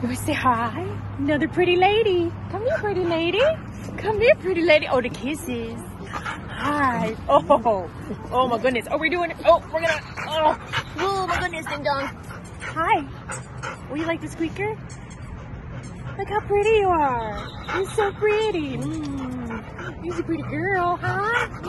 You want to say hi? Another pretty lady. Come here, pretty lady. Come here, pretty lady. Oh, the kisses. Hi. Oh, oh my goodness. Oh, we're doing it. Oh, we're gonna. Oh, oh my goodness, ding dong. Hi. Oh, you like the squeaker? Look how pretty you are. You're so pretty. Mm. You're a pretty girl, huh?